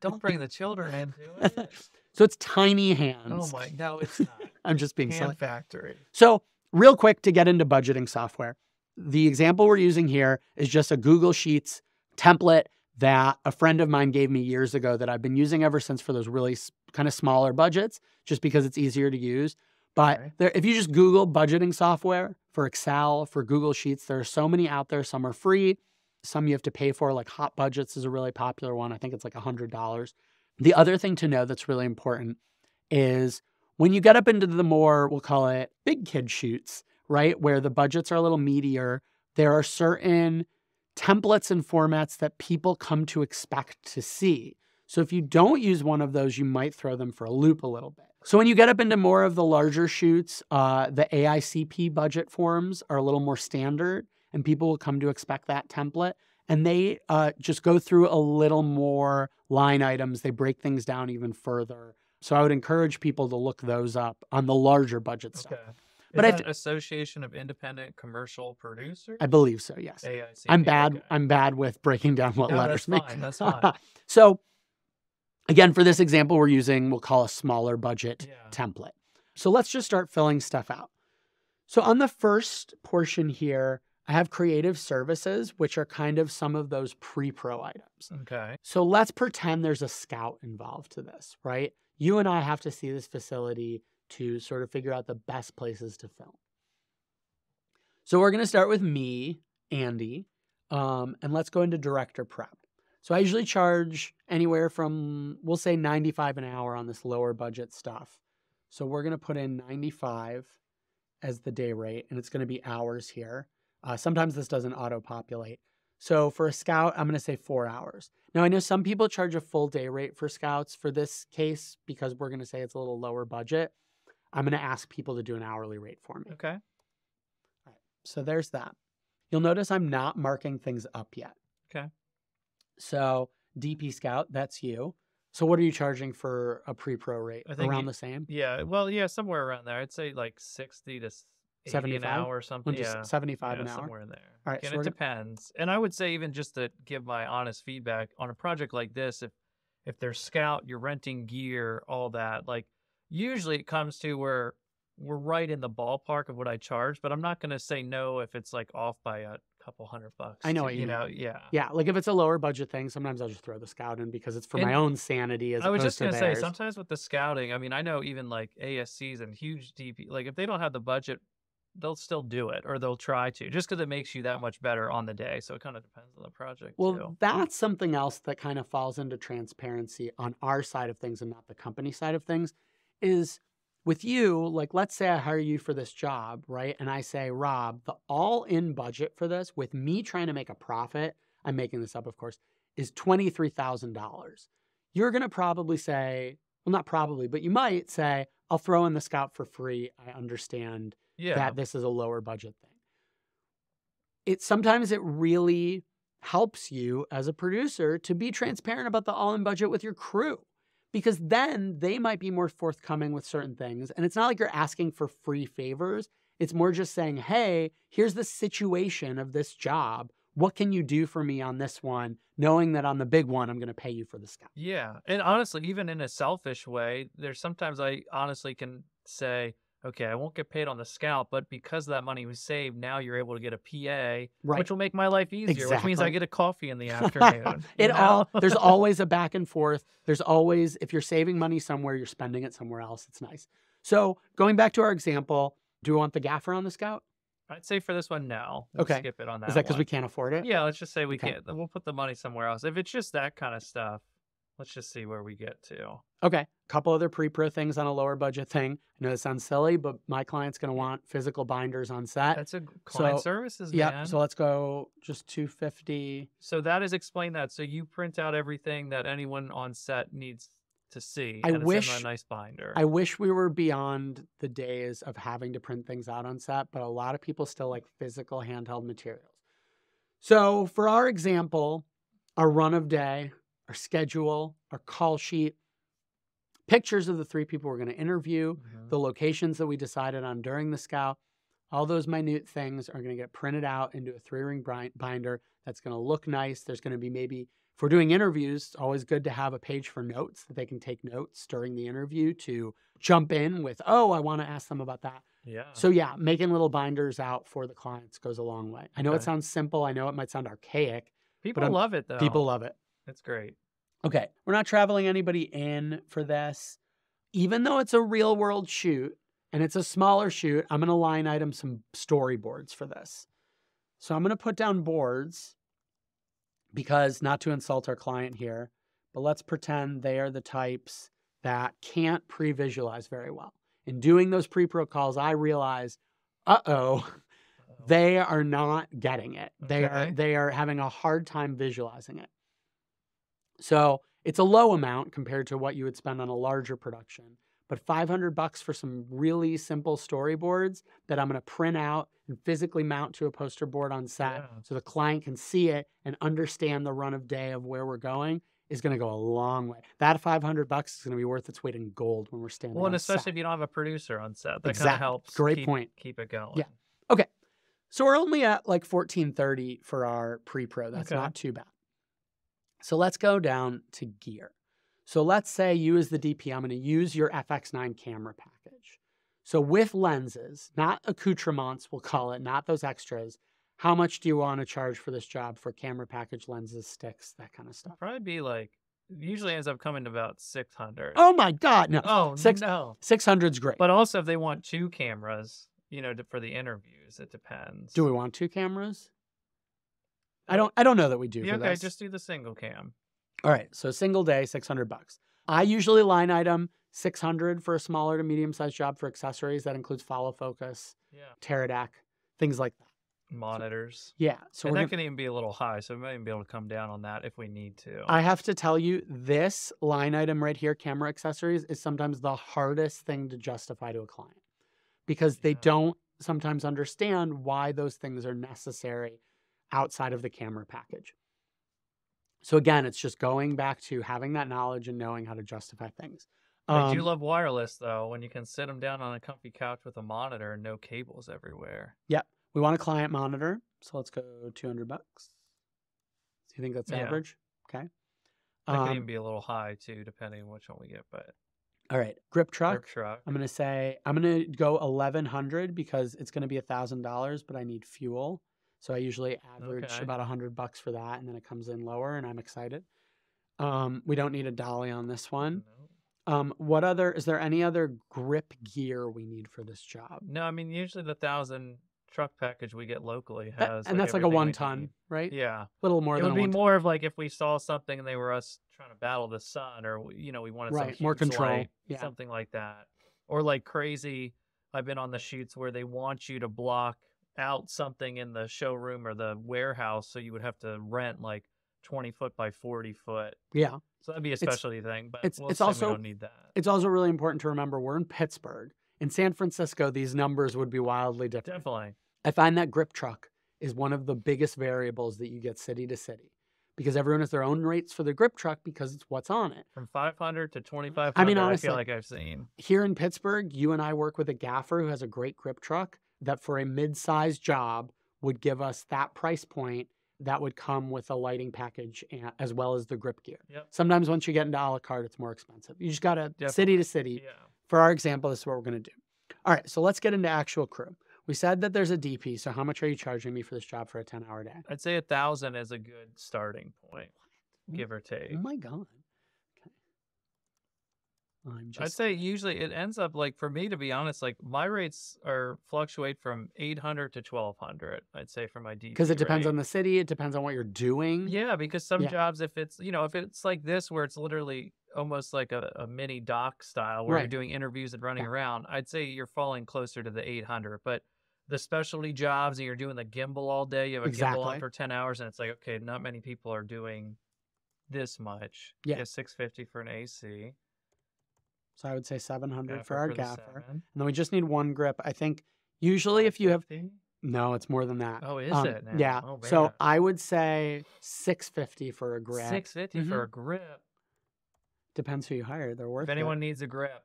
Don't bring the children into it. so it's tiny hands. Oh my, no, it's not. I'm just being hand silly. factory. So real quick to get into budgeting software. The example we're using here is just a Google Sheets template that a friend of mine gave me years ago that I've been using ever since for those really kind of smaller budgets, just because it's easier to use. But okay. there, if you just Google budgeting software for Excel, for Google Sheets, there are so many out there. Some are free, some you have to pay for, like Hot Budgets is a really popular one. I think it's like $100. The other thing to know that's really important is when you get up into the more, we'll call it big kid shoots, right? Where the budgets are a little meatier, there are certain templates and formats that people come to expect to see. So if you don't use one of those, you might throw them for a loop a little bit. So when you get up into more of the larger shoots, uh, the AICP budget forms are a little more standard, and people will come to expect that template. And they uh, just go through a little more line items. They break things down even further. So I would encourage people to look those up on the larger budget okay. stuff but I Association of Independent Commercial Producers. I believe so. Yes. AICP, I'm bad. okay. I'm bad with breaking down what no, letters that's. Fine, that's fine. so, again, for this example, we're using we'll call a smaller budget yeah. template. So let's just start filling stuff out. So on the first portion here, I have creative services, which are kind of some of those pre-pro items. Okay. So let's pretend there's a scout involved to this, right? You and I have to see this facility to sort of figure out the best places to film. So we're going to start with me, Andy, um, and let's go into director prep. So I usually charge anywhere from, we'll say 95 an hour on this lower budget stuff. So we're going to put in 95 as the day rate, and it's going to be hours here. Uh, sometimes this doesn't auto populate. So for a scout, I'm going to say four hours. Now, I know some people charge a full day rate for scouts for this case because we're going to say it's a little lower budget. I'm going to ask people to do an hourly rate for me. Okay. All right. So there's that. You'll notice I'm not marking things up yet. Okay. So DP Scout, that's you. So what are you charging for a pre-pro rate? I think around you, the same? Yeah. Well, yeah, somewhere around there. I'd say like 60 to 70 an hour or something. Yeah. 75 yeah, an hour. Somewhere in there. All right. And so it depends. And I would say even just to give my honest feedback on a project like this, if if they're scout, you're renting gear, all that. Like usually it comes to where we're right in the ballpark of what I charge, but I'm not going to say no if it's like off by a couple hundred bucks. I know to- what you know. mean. Yeah. Yeah, like if it's a lower budget thing, sometimes I'll just throw the scout in because it's for my own sanity as I was just gonna say sometimes with the scouting, I mean, I know even like ASCs and huge DP, like if they don't have the budget, they'll still do it or they'll try to, just because it makes you that much better on the day. So it kind of depends on the project Well, too. that's something else that kind of falls into transparency on our side of things and not the company side of things. Is with you, like, let's say I hire you for this job, right? And I say, Rob, the all in budget for this, with me trying to make a profit, I'm making this up, of course, is $23,000. You're going to probably say, well, not probably, but you might say, I'll throw in the scout for free. I understand Yeah. that this is a lower budget thing. It sometimes it really helps you as a producer to be transparent about the all-in budget with your crew because then they might be more forthcoming with certain things and it's not like you're asking for free favors it's more just saying hey here's the situation of this job what can you do for me on this one knowing that on the big one i'm going to pay you for the scout Yeah. And honestly, even in a selfish way, there's sometimes I honestly can say, okay, I won't get paid on the scout, but because that money was saved, now you're able to get a PA, right which will make my life easier, which means I get a coffee in the afternoon. it all there's always a back and forth there's always if you're saving money somewhere you're spending it somewhere else it's nice so going back to our example do we want the gaffer on the scout I'd say for this one, no. We'll Okay. skip it on that. is that because we can't afford it Yeah, let's just say we Okay. can't. We'll put the money somewhere else. If it's just that kind of stuff, let's just see where we get to. okay A couple other pre-pro things on a lower budget thing i know it sounds silly but my client's going to want physical binders on set That's a client So, services, yep man. so let's go just 250 So that is explain that. So you print out everything that anyone on set needs to see. I and wish- a nice binder. I wish we were beyond the days of having to print things out on set, but a lot of people still like physical handheld materials. So, for our example, a run of day, our schedule, our call sheet, pictures of the three people we're going to interview, Mhm. the locations that we decided on during the scout, all those minute things are going to get printed out into a three ring binder that's going to look nice. There's going to be maybe, if we're doing interviews, it's always good to have a page for notes that they can take notes during the interview to jump in with, oh, I want to ask them about that. yeah. So, yeah, making little binders out for the clients goes a long way. I know it sounds simple. I know it might sound archaic. people love it though. People love it. It's great. Okay, we're not traveling anybody in for this. Even though it's a real world shoot and it's a smaller shoot, I'm going to line item some storyboards for this. So I'm going to put down boards because not to insult our client here, but let's pretend they are the types that can't pre visualize very well. In doing those pre pro calls, I realize, uh oh, they are not getting it. They are they are having a hard time visualizing it. So it's a low amount compared to what you would spend on a larger production. But 500 bucks for some really simple storyboards that I'm going to print out and physically mount to a poster board on set Yeah. so the client can see it and understand the run of day of where we're going is going to go a long way. That 500 bucks is going to be worth its weight in gold when we're standing Well, and on set. especially if you don't have a producer on set, that kind of helps. Great keep, point. Keep it going. Yeah. Okay. So we're only at like 1430 for our pre-pro. That's Okay. not too bad. So let's go down to gear. So let's say you as the DP, I'm going to use your FX9 camera package. So with lenses, not accoutrements, we'll call it, not those extras. How much do you want to charge for this job for camera package, lenses, sticks, that kind of stuff? Probably be like usually ends up coming to about six hundred. Oh my God, no. Oh six- no! 600's great. But also, if they want two cameras, you know, to, for the interviews, it depends. do we want two cameras? I don't. I don't know that we do. Yeah, okay, just do the single cam. All right, so single day, 600 bucks. I usually line item 600 for a smaller to medium sized job for accessories. That includes follow focus, Yeah. Teradek, things like that. Monitors. Yeah, so and that gonna, can even be a little high, so we might even be able to come down on that if we need to. I have to tell you, this line item right here, camera accessories, is sometimes the hardest thing to justify to a client because they don't sometimes understand why those things are necessary outside of the camera package. So again, it's just going back to having that knowledge and knowing how to justify things. I do Um, love wireless though, when you can sit them down on a comfy couch with a monitor and no cables everywhere. Yep. We want a client monitor, so let's go 200 bucks. Do you think that's Yeah. average? Okay. That could Um, even be a little high too, depending on which one we get. But all right, grip truck. Grip truck. I'm gonna say I'm gonna go 1100 because it's gonna be a thousand dollars, but I need fuel, so I usually average Okay. about a hundred bucks for that, and then it comes in lower, and I'm excited. Um, we don't need a dolly on this one. No. Um, what other? Is there any other grip gear we need for this job? No, I mean usually the thousand truck package we get locally has, and that's like a one ton, right? Yeah, A little more it than would be one ton. more of like if we saw something and they were us trying to battle the sun, or you know we wanted Right, more control, light, yeah. something like that, or like crazy. I've been on the shoots where they want you to block out something in the showroom or the warehouse, so you would have to rent like twenty foot by forty foot. Yeah. So that'd be a specialty thing, but it's- we'll it's also- we don't need that. It's also really important to remember we're in Pittsburgh. In San Francisco, these numbers would be wildly different. Definitely. I find that grip truck is one of the biggest variables that you get city to city because everyone has their own rates for the grip truck because it's what's on it. From 500 to 2500, I mean, I honestly- feel like I've seen. Here in Pittsburgh, you and I work with a gaffer who has a great grip truck that for a mid-sized job would give us that price point that would come with a lighting package and, as well as the grip gear. Yep. Sometimes once you get into a la carte, it's more expensive. You just got to city to city. Yeah. For our example, this is what we're going to do. All right, so let's get into actual crew. We said that there's a DP, so how much are you charging me for this job for a 10-hour day? I'd say a thousand is a good starting point, give or take. Oh my god. I'm just I'd say usually it ends up like for me to be honest, like my rates are fluctuate from 800 to 1200. I'd say for my DP because it depends rate. on the city, it depends on what you're doing. Yeah, because some Yeah. jobs, if it's you know, if it's like this where it's literally almost like a, a mini doc style where you're doing interviews and running Yeah. around, I'd say you're falling closer to the 800. But the specialty jobs and you're doing the gimbal all day, you have a gimbal on for 10 hours, and it's like okay, not many people are doing this much. Yeah. 650 for an AC. So I would say 700 Gaffer for our the gaffer. And then we just need one grip. I think usually if you have no, it's more than that. Oh, is Um, it now? Yeah. Oh, so. I would say 650 for a grip. 650 Mm-hmm. for a grip. Depends who you hire. They're worth If anyone it. needs a grip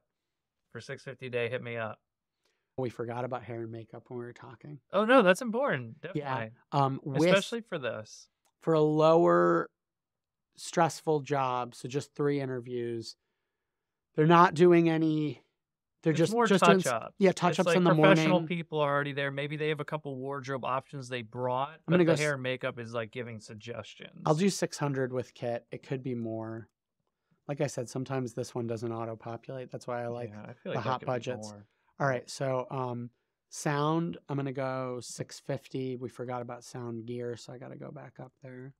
for 650 a day, hit me up. We forgot about hair and makeup when we were talking. Oh no, that's important. Definitely. Yeah. Um, with Especially for this. for a lower stressful job, so just three interviews. They're not doing any. They're It's just more just touch s- ups. Yeah, touch ups like in the professional morning. people are already there. Maybe they have a couple wardrobe options they brought. I'm gonna the go hair and makeup is like giving suggestions. I'll do 600 with Kit. It could be more. Like I said, sometimes this one doesn't auto populate. That's why I like. Yeah, I feel the hot budgets. All right, so um, sound. I'm gonna go 650. We forgot about sound gear, so I got to go back up there.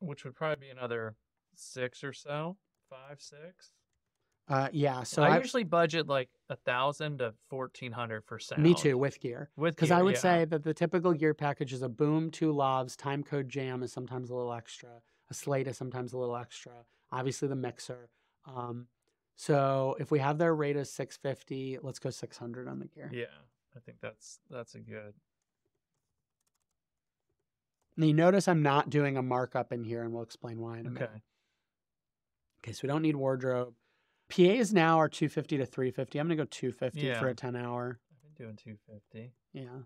Which would probably be another six or so, five, six. Uh, yeah. So I I, usually budget like a thousand to fourteen hundred for sound. me too with gear. With Because I would yeah. say that the typical gear package is a boom, two lavs, time code jam is sometimes a little extra, a slate is sometimes a little extra, obviously the mixer. Um, so if we have their rate as 650, let's go 600 on the gear. Yeah, I think that's that's a good. Now you notice I'm not doing a markup in here, and we'll explain why in a minute. Okay. So we don't need wardrobe. PAs now are 250 to 350. I'm gonna go 250 for a 10 hour. I've been doing two fifty. Yeah.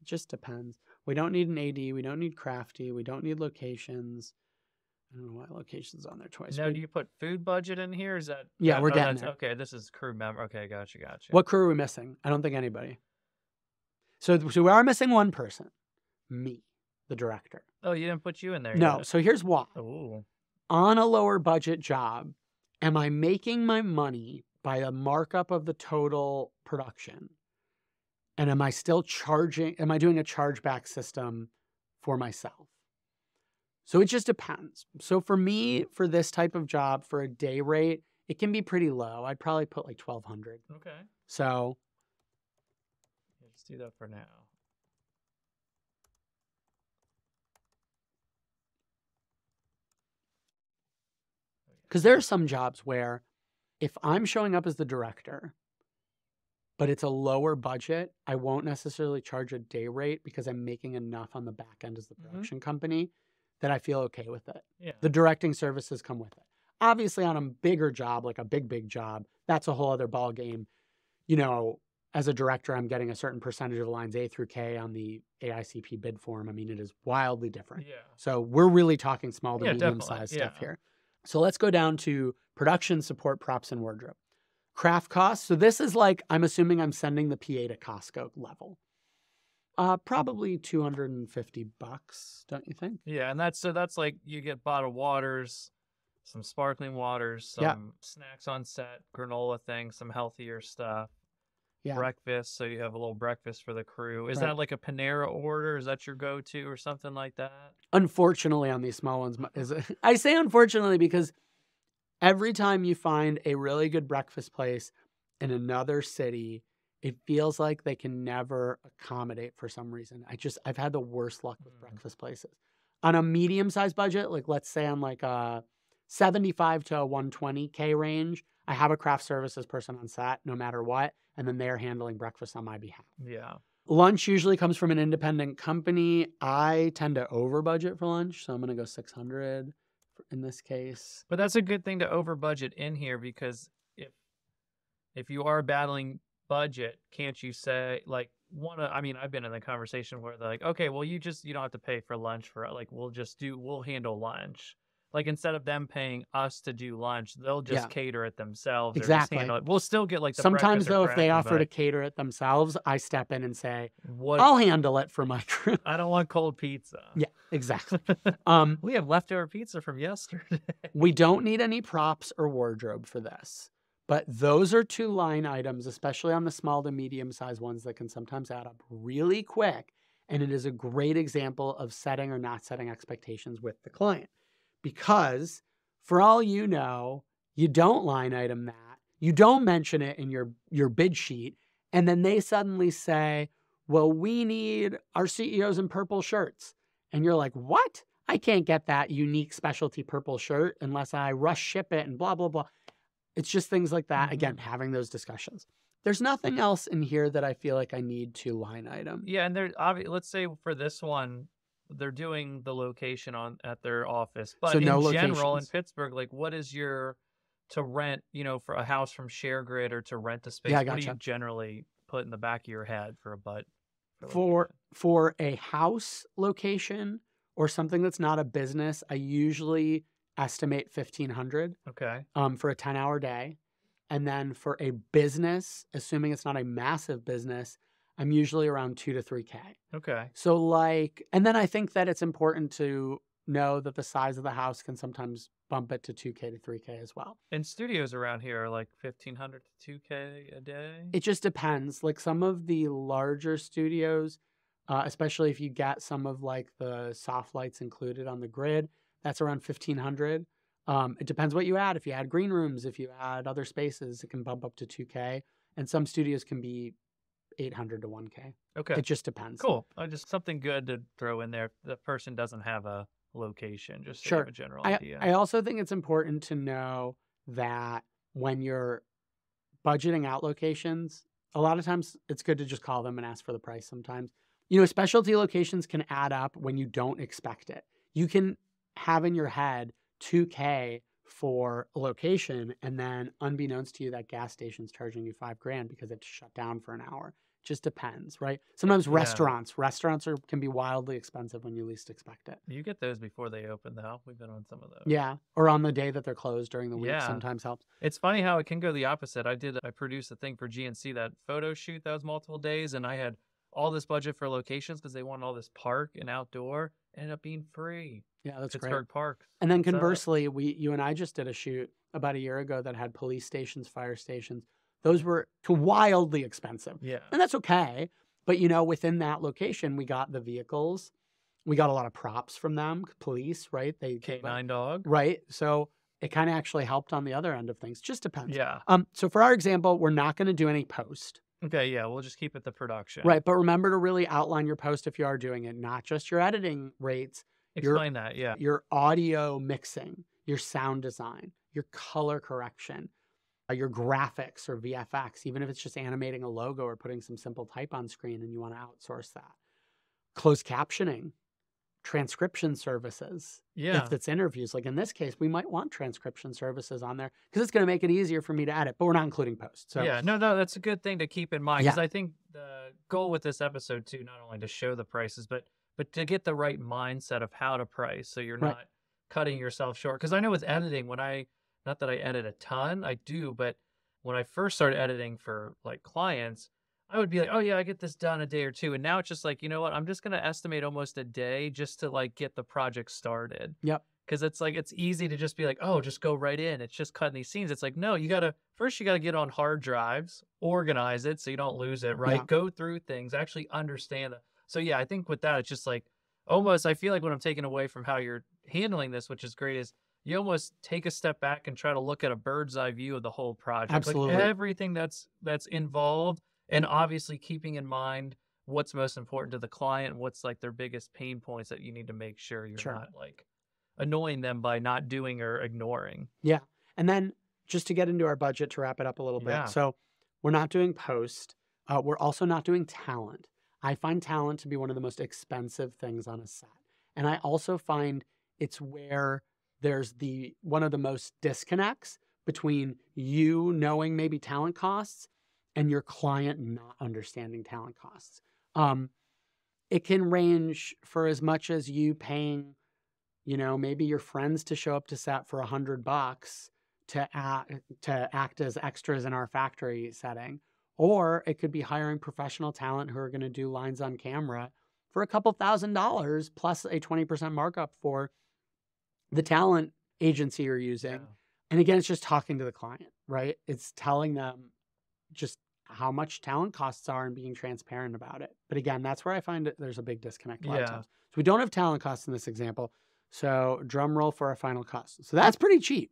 It just depends. We don't need an AD. We don't need crafty. We don't need locations. I don't know why locations on there twice. Now, We- do you put food budget in here? Is that? Yeah, that- we're oh, getting there. Okay, this is crew member. Okay, gotcha, gotcha. What crew are we missing? I don't think anybody. So, so we are missing one person. Me, the director. Oh, you didn't put you in there. No. yet. So here's why. Oh, On a lower budget job, am I making my money by a markup of the total production? And am I still charging? Am I doing a chargeback system for myself? So it just depends. So for me, for this type of job, for a day rate, it can be pretty low. I'd probably put like 1200. okay. So Let's do that for now. Because there are some jobs where if I'm showing up as the director, but it's a lower budget, I won't necessarily charge a day rate because I'm making enough on the back end as the Mhm. production company that I feel okay with it. Yeah. The directing services come with it. Obviously, on a bigger job, like a big, big job, that's a whole other ball game. You know, as a director, I'm getting a certain percentage of the lines A through K on the AICP bid form. I mean, it is wildly different. Yeah. So we're really talking small to Yeah, medium definitely. sized stuff here. So let's go down to production support, props, and wardrobe. Craft costs. So this is like, I'm assuming I'm sending the PA to Costco level. Uh, probably 250 bucks, don't you think? Yeah, and that's so that's like you get bottled waters, some sparkling waters, some Yeah. snacks on set, granola things, some healthier stuff. Yeah. Breakfast, so you have a little breakfast for the crew. Is Right. that like a Panera order? Is that your go-to or something like that? unfortunately on these small ones I say unfortunately because every time you find a really good breakfast place in another city it feels like they can never accommodate for some reason i just i've had the worst luck with Mm. breakfast places on a medium sized budget like let's say on like a 75 to a 120k range i have a craft services person on set no matter what and then they're handling breakfast on my behalf Yeah. Lunch usually comes from an independent company. I tend to over budget for lunch, so I'm going to go 600 in this case. But that's a good thing to over budget in here because if if you are battling budget, can't you say like one of I mean, I've been in the conversation where they're like, okay, well you just you don't have to pay for lunch for like we'll just do we'll handle lunch. Like instead of them paying us to do lunch, they'll just Yeah. cater it themselves. Exactly. it. We'll still get like the Sometimes though if they offer to cater it themselves, I step in and say, what "I'll handle it for my crew." I don't want cold pizza. yeah, exactly. Um we have leftover pizza from yesterday. we don't need any props or wardrobe for this. But those are two line items, especially on the small to medium sized ones that can sometimes add up really quick. And it is a great example of setting or not setting expectations with the client. Because for all you know, you don't line item that, you don't mention it in your, your bid sheet. And then they suddenly say, well, we need our CEOs in purple shirts. And you're like, what? I can't get that unique specialty purple shirt unless I rush ship it and blah, blah, blah. It's just things like that. Again, mm-hmm. having those discussions. There's nothing else in here that I feel like I need to line item. Yeah, and they're let's say for this one, they're doing the location on at their office, but So in no general in. Pittsburgh, like what is your to rent? You know, for a house from ShareGrid or to rent a space. Yeah, I What do you gotcha. generally put in the back of your head for a butt? For for a house location or something that's not a business, I usually estimate fifteen hundred okay, um, for a ten hour day, and then for a business, assuming it's not a massive business, I'm usually around two to three k. okay, So like, and then I think that it's important to know that the size of the house can sometimes bump it to 2K to 3K as well. and studios around here are like fifteen hundred to two k a day. It just depends. Like some of the larger studios, uh, especially if you get some of like the soft lights included on the grid, that's around 1500. Um, it depends what you add. If you add green rooms, if you add other spaces, it can bump up to 2K. And some studios can be 800 to 1K. okay, It just depends. cool. Uh, just something good to throw in there. If the person doesn't have a location, just so Sure. a general I, idea. I also think it's important to know that when you're budgeting out locations, a lot of times it's good to just call them and ask for the price sometimes. You know, specialty locations can add up when you don't expect it. You can have in your head 2K for a location, and then unbeknownst to you, that gas station's charging you five grand because it's shut down for an hour. Just depends, right? Sometimes Yeah. restaurants, restaurants are can be wildly expensive when you least expect it. you get those before they open though. We've been on some of those. Yeah, or on the day that they're closed during the week Yeah. sometimes helps. It's funny how it can go the opposite. I did I produced a thing for GNC that photo shoot that was multiple days and I had all this budget for locations because they wanted all this park and outdoor. Ended up being free. Yeah, that's great. Park. And then conversely, we you and I just did a shoot about a year ago that had police stations, fire stations. Those were wildly expensive. Yeah. And that's okay. But you know, within that location, we got the vehicles. We got a lot of props from them, police, right? They K nine dog. Right. So it kind of actually helped on the other end of things. Just depends. Yeah. Um, so for our example, we're not going to do any post. Okay, yeah, we'll just keep it the production. Right. But remember to really outline your post if you are doing it, not just your editing rates, your- Explain that, yeah. your audio mixing, your sound design, your color correction, uh, your graphics or VFX, even if it's just animating a logo or putting some simple type on screen and you want to outsource that. Closed captioning. transcription services. Yeah. If it's interviews, like in this case, we might want transcription services on there because it's going to make it easier for me to edit, but we're not including post. So yeah, no, no, that's a good thing to keep in mind Yeah. because I think the goal with this episode too, not only to show the prices, but but to get the right mindset of how to price, so you're Right. not cutting yourself short. Because I know with editing, when I not that I edit a ton, I do, but when I first started editing for like clients, I would be like, oh yeah, I get this done a day or two, and now it's just like, you know what, I'm just gonna estimate almost a day just to like get the project started. Yep. Because it's like it's easy to just be like, oh, just go right in. It's just cutting these scenes. It's like, no, you gotta first you gotta get on hard drives, organize it so you don't lose it, right? Yeah. Go through things, actually understand it. So yeah, I think with that, it's just like almost I feel like what I'm taking away from how you're handling this, which is great, is you almost take a step back and try to look at a bird's eye view of the whole project. Absolutely. Like everything that's that's involved and obviously keeping in mind what's most important to the client, what's like their biggest pain points that you need to make sure you're Sure. not like annoying them by not doing or ignoring. Yeah. And then just to get into our budget to wrap it up a little bit. Yeah. So we're not doing post. Uh, we're also not doing talent. I find talent to be one of the most expensive things on a set. And I also find it's where there's the one of the most disconnects between you knowing maybe talent costs and your client not understanding talent costs. Um, it can range for as much as you paying, you know, maybe your friends to show up to set for a hundred bucks to act, to act as extras in our factory setting, or it could be hiring professional talent who are going to do lines on camera for a couple thousand dollars plus a 20% markup for the talent agency you're using. Yeah. And again, it's just talking to the client, right? It's telling them just how much talent costs are and being transparent about it. But again, that's where I find it, there's a big disconnect a lot of times. So we don't have talent costs in this example. So drum roll for our final cost. So that's pretty cheap.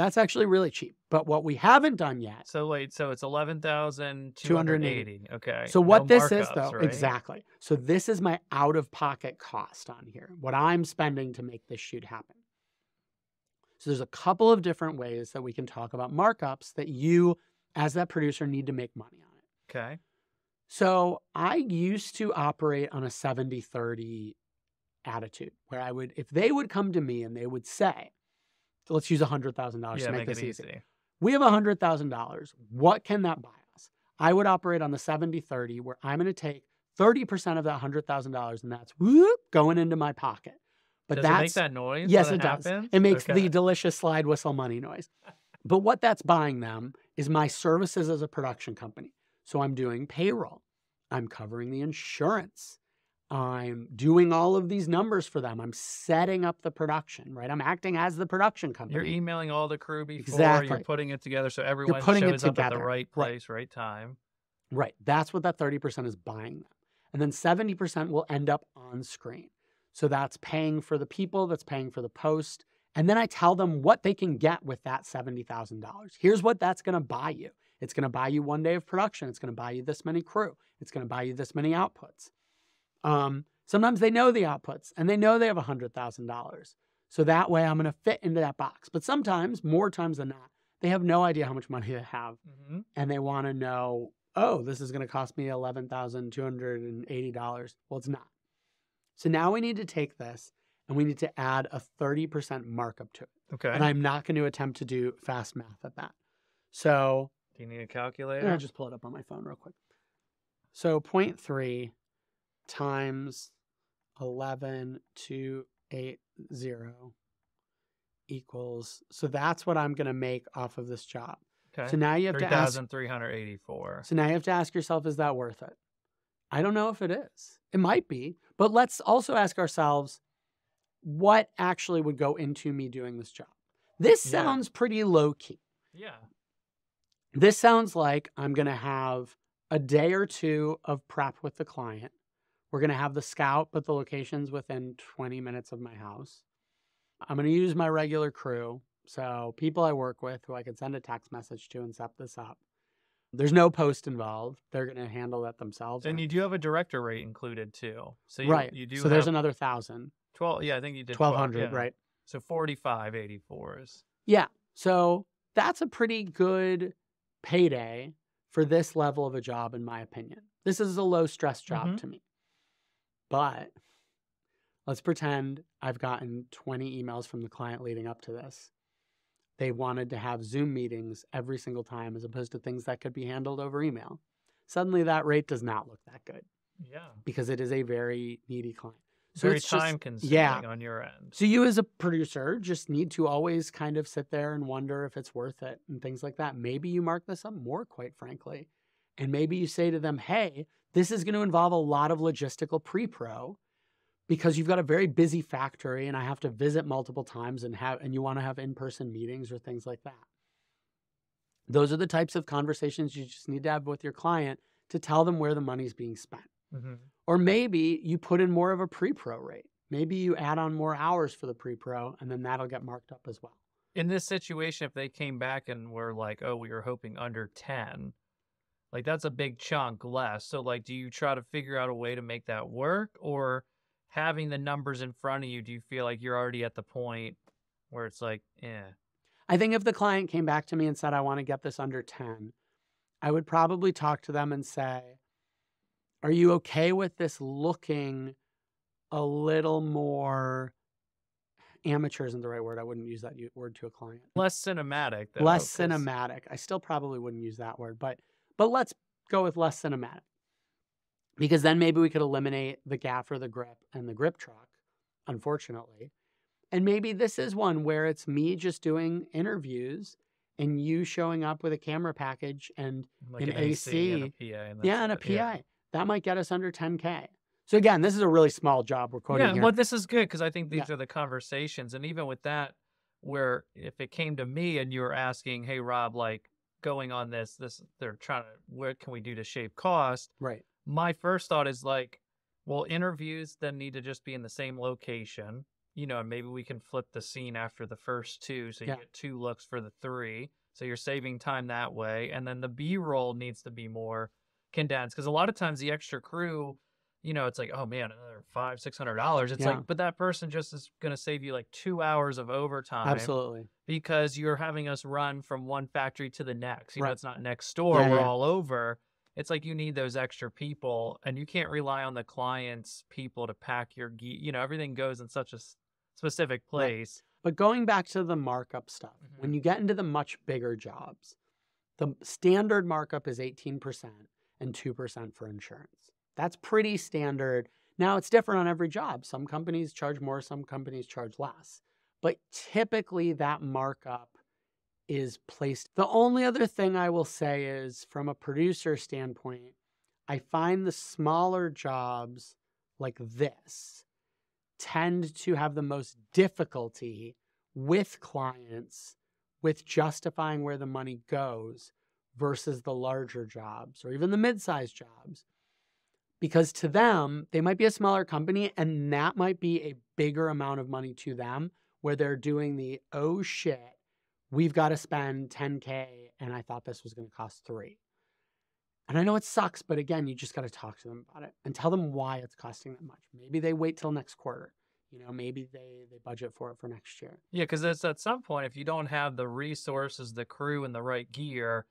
That's actually really cheap. But what we haven't done yet. So wait, so it's eleven thousand two hundred eighty. Okay. So what No this is though, right? exactly. So this is my out of pocket cost on here. What I'm spending to make this shoot happen. So there's a couple of different ways that we can talk about markups that you as that producer need to make money on it. Okay. So I used to operate on a 70 30 attitude where I would, if they would come to me and they would say, let's use $100,000 Yeah, to make, make this it easy. easy. We have $100,000. What can that buy us? I would operate on the 70 30 where I'm going to take 30% of that $100,000 and that's whoop, going into my pocket. But Does that's it make that noise? Yes, it does. happens? It makes Okay. the delicious slide whistle money noise. But what that's buying them is my services as a production company. So I'm doing payroll, I'm covering the insurance, I'm doing all of these numbers for them. I'm setting up the production, right? I'm acting as the production company. You're emailing all the crew before Exactly. you're putting it together so everyone putting it shows up at the together. right Right. place, right time. Right. That's what that 30% is buying them. And then 70% will end up on screen. So that's paying for the people, that's paying for the post. And then I tell them what they can get with that $70,000. Here's what that's going to buy you it's going to buy you one day of production, it's going to buy you this many crew, it's going to buy you this many outputs. Um, sometimes they know the outputs and they know they have $100,000. So that way I'm going to fit into that box. But sometimes, more times than not, they have no idea how much money they have Mm-hmm. and they want to know, oh, this is going to cost me $11,280. Well, it's not. So now we need to take this and we need to add a 30% markup to it. Okay. And I'm not going to attempt to do fast math at that. So Do you need a calculator? I'll just pull it up on my phone real quick. So 0.3 times 11280 equals, so that's what I'm going to make off of this job. okay. So now you have Three to ask thousand three hundred eighty-four. So now you have to ask yourself, is that worth it? I don't know if it is. It might be, but let's also ask ourselves, what actually would go into me doing this job? This Yeah. sounds pretty low key. Yeah. This sounds like I'm going to have a day or two of prep with the client. We're going to have the scout, put the location's within 20 minutes of my house. I'm going to use my regular crew. So, people I work with who I can send a text message to and set this up. There's no post involved. They're going to handle that themselves. And you do have a director rate included too. So you, right. you do so there's another thousand, twelve. Yeah, I think you did 12, 1200, yeah. right? So forty-five eighty-four is Yeah. So that's a pretty good payday for this level of a job, in my opinion. This is a low stress job Mhm. to me. But let's pretend I've gotten 20 emails from the client leading up to this. They wanted to have Zoom meetings every single time as opposed to things that could be handled over email. Suddenly, that rate does not look that good. Yeah. Because it is a very needy client. So very time just, consuming yeah. on your end. So you as a producer just need to always kind of sit there and wonder if it's worth it and things like that. Maybe you mark this up more, quite frankly. And maybe you say to them, hey, this is going to involve a lot of logistical pre-pro because you've got a very busy factory and I have to visit multiple times and have and you want to have in-person meetings or things like that. Those are the types of conversations you just need to have with your client to tell them where the money's being spent. Mm-hmm. Or maybe you put in more of a pre-pro rate. Maybe you add on more hours for the pre-pro and then that'll get marked up as well. In this situation, if they came back and were like, oh, we were hoping under 10, like that's a big chunk less. So like do you try to figure out a way to make that work or having the numbers in front of you, do you feel like you're already at the point where it's like, yeah. I think if the client came back to me and said, I want to get this under 10, I would probably talk to them and say, Are you okay with this looking a little more amateur isn't the right word. I wouldn't use that word to a client. Less cinematic. Though, less cinematic. I still probably wouldn't use that word, but but let's go with less cinematic. Because then maybe we could eliminate the gaffer, the grip, and the grip truck, unfortunately. And maybe this is one where it's me just doing interviews and you showing up with a camera package and like an, an AC, AC and And yeah, and a PI. Yeah. That might get us under 10K. So again, this is a really small job we're quoting yeah, here. well, this is good because I think these yeah. are the conversations. And even with that, where if it came to me and you were asking, hey, Rob, like, going on this this they're trying to what can we do to shave cost right my first thought is like well interviews then need to just be in the same location you know maybe we can flip the scene after the first two so you yeah. get two looks for the three so you're saving time that way and then the b-roll needs to be more condensed because a lot of times the extra crew you know, it's like, oh man, another five, six hundred dollars. It's yeah. like, but that person just is going to save you like two hours of overtime. Absolutely. Because you're having us run from one factory to the next. You right. know, it's not next door. Yeah, We're yeah. all over. It's like you need those extra people, and you can't rely on the client's people to pack your gear. You know, everything goes in such a specific place. Right. But going back to the markup stuff, mm-hmm. when you get into the much bigger jobs, the standard markup is 18% and 2% for insurance. That's pretty standard. Now, it's different on every job. Some companies charge more, some companies charge less. But typically, that markup is placed. The only other thing I will say is from a producer standpoint, I find the smaller jobs like this tend to have the most difficulty with clients with justifying where the money goes versus the larger jobs or even the mid-sized jobs because to them, they might be a smaller company and that might be a bigger amount of money to them where they're doing the, oh shit, we've got to spend 10K and I thought this was going to cost three. And I know it sucks, but again, you just got to talk to them about it and tell them why it's costing that much. Maybe they wait till next quarter. You know, maybe they they budget for it for next year. Yeah, because it's at some point, if you don't have the resources, the crew, and the right gear,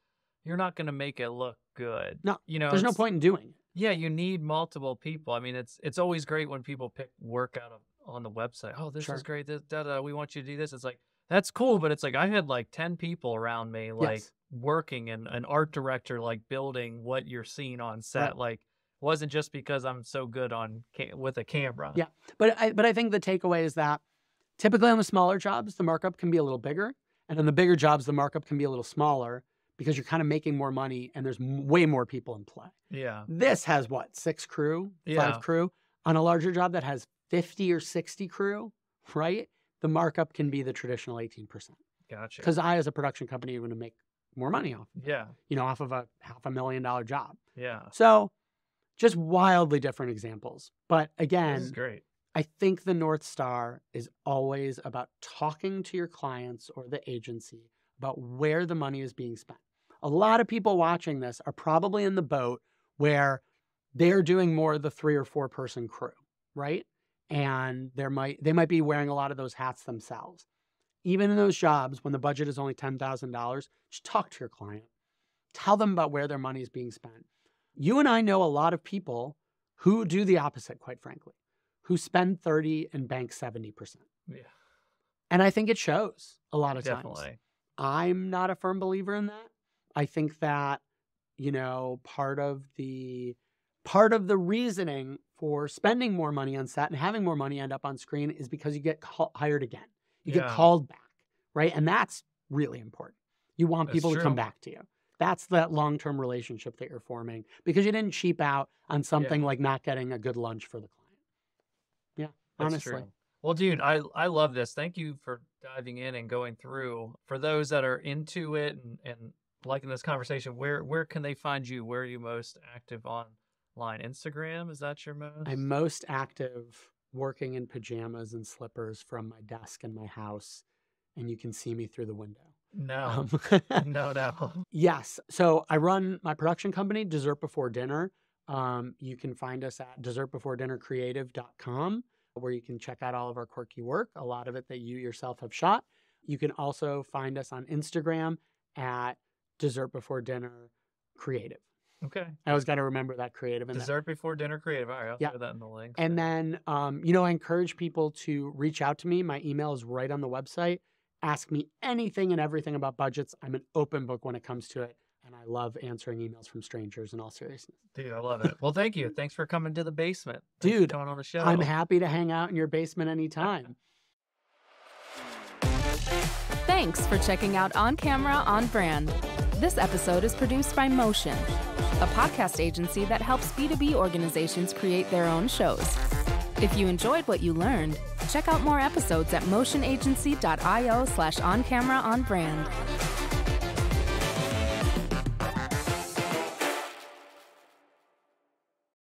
you're not going to make it look good. No, you know, there's no point in doing it. Yeah, you need multiple people. I mean, it's it's always great when people pick work out of on the website. Oh, this sure. is great. This, da, da, we want you to do this. It's like that's cool, but it's like I had like ten people around me, like yes. working, and an art director like building what you're seeing on set. Right. Like wasn't just because I'm so good on with a camera. Yeah, but I but I think the takeaway is that typically on the smaller jobs, the markup can be a little bigger, and on the bigger jobs, the markup can be a little smaller because you're kind of making more money and there's way more people in play. Yeah. This has what, six crew, yeah. five crew? On a larger job that has 50 or 60 crew, right? The markup can be the traditional 18%. Gotcha. Because I, as a production company, are going to make more money off. Of yeah. You know, off of a half a million dollar job. Yeah. So just wildly different examples. But again, great. I think the North Star is always about talking to your clients or the agency about where the money is being spent a lot of people watching this are probably in the boat where they're doing more of the three or four person crew, right? And there might they might be wearing a lot of those hats themselves. Even in those jobs, when the budget is only $10,000, just talk to your client. Tell them about where their money is being spent. You and I know a lot of people who do the opposite, quite frankly, who spend 30 and bank 70%. Yeah. And I think it shows a lot of Definitely. times. I'm not a firm believer in that. I think that, you know, part of the part of the reasoning for spending more money on set and having more money end up on screen is because you get call- hired again. You get called back, right? And that's really important. You want That's people to come back to you. That's that long-term relationship that you're forming because you didn't cheap out on something like not getting a good lunch for the client. Yeah, That's honestly. true. Well, dude, I I love this. Thank you for diving in and going through. For those that are into it and, and liking this conversation, where where can they find you? Where are you most active online? Instagram? Is that your most? I'm most active working in pajamas and slippers from my desk in my house, and you can see me through the window. no, Um, no, no. yes. So I run my production company, Dessert Before Dinner. Um, you can find us at dessertbeforedinnercreative.com, where you can check out all of our quirky work, a lot of it that you yourself have shot. You can also find us on Instagram at Dessert Before Dinner Creative. Okay. I always got to remember that creative. in there. Dessert before dinner creative. All right, I'll Yeah. throw that in the link. And then, um, you know, I encourage people to reach out to me. My email is right on the website. Ask me anything and everything about budgets. I'm an open book when it comes to it. And I love answering emails from strangers in all seriousness. Dude, I love it. Well, thank you. Thanks for coming to the basement. Thanks Dude, coming on the show. I'm happy to hang out in your basement anytime. Thanks for checking out On Camera, On Brand. This episode is produced by Motion, a podcast agency that helps B2B organizations create their own shows. If you enjoyed what you learned, check out more episodes at motionagency.io slash on camera on brand.